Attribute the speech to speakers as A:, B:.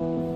A: you.